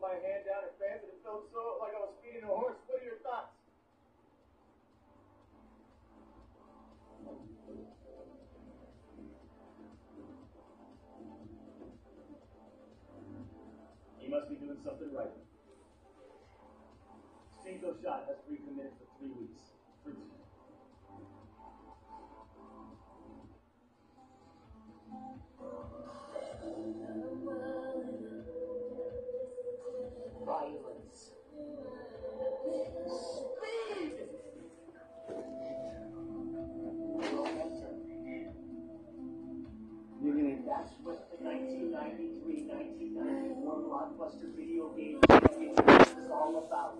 my hand down pants and it felt so like I was feeding a horse. What are your thoughts? You must be doing something right. Cinco shot has pre-committed for. Three weeks. Violence. Speed! You're gonna That's what the 1993-1994 blockbuster video game is all about.